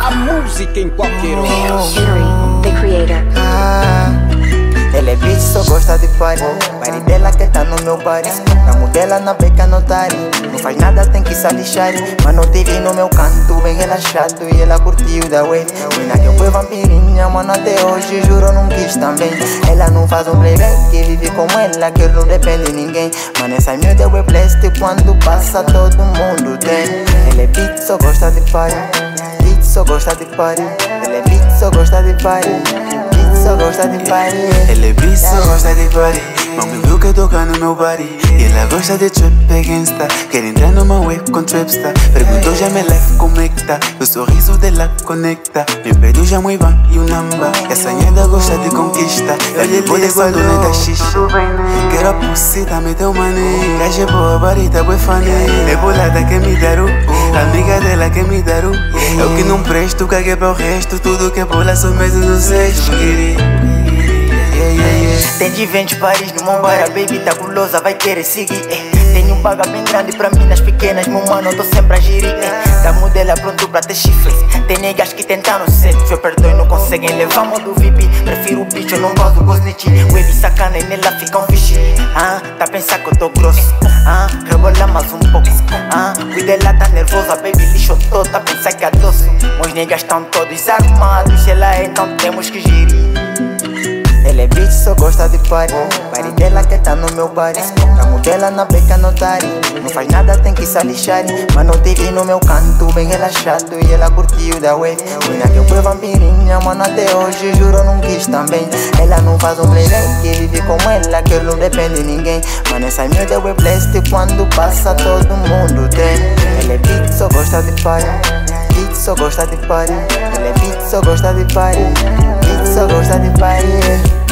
A música em qualquer hora. Henry, the creator. Ah, ela é bitch, só gosta de party. Party dela que tá no meu body. Ramo dela na beca notari Não faz nada, tem que se alixar Mano, te vi no meu canto, bem relaxado. E ela curtiu da wave Mina que foi vampirinha, mano, até hoje Juro, não quis também. Ela não faz um playback, vive como ela Que não depende de ninguém. Mano, essa miúda é blessed Quando passa, todo mundo tem. Ela é bitch, só gosta de party. Bitch, só gosta de party. Ela é bitch, só gosta de party. Bitch, só gosta de party. Ela é bis, só gosta de party Mami viu que toca no meu body E ela gosta de trap gangsta Quer entrar numa wave com trapsta Perguntou já me leve como é que tá O sorriso dela conecta. Me pede o jamuiban e o namba Essa nhada gosta de conquista. Ela pode igual dona da xixi Quero a pussita, me deu mané Gaja boa, barita, boi fané É bolada que me daru Amiga dela que me daru. Eu que não presto, caguei para o resto. Tudo que é bola são meses do sexto. Yeah, yeah, yeah. Tem de vende Paris no Mombara, baby tá gulosa, vai querer seguir eh. Tenho um baga bem grande pra mim nas pequenas, meu mano, tô sempre a girir eh. Tá modelo pronto pra ter chifres. Tem negas que tentaram ser, eu perdoe, não conseguem levar modo VIP Prefiro o bicho, eu não gosto do Gosniti Wave sacana e nela fica um fish Ah, tá pensando que eu tô grosso. Ah, rebola mais um pouco. Ah, cuida ela tá nervosa, baby lixo todo, tá pensando que é doce. Meus negas tão todos armados, ela é, então temos que gerir ela é bitch, só gosta de party. Party dela que tá no meu body Ramo dela na beca notari Não faz nada, tem que se alixar Mano, vi no meu canto, bem relaxado. E ela curtiu da wave Mina que foi vampirinha, mano, até hoje Juro, não quis também. Ela não faz um playback, vive como ela Que não depende de ninguém. Mano, essa miúda é blessed Quando passa, todo mundo tem. Ela é bitch, só gosta de party. Bitch, só gosta de party. Ela é bitch, só gosta de party. Bitch, só gosta de party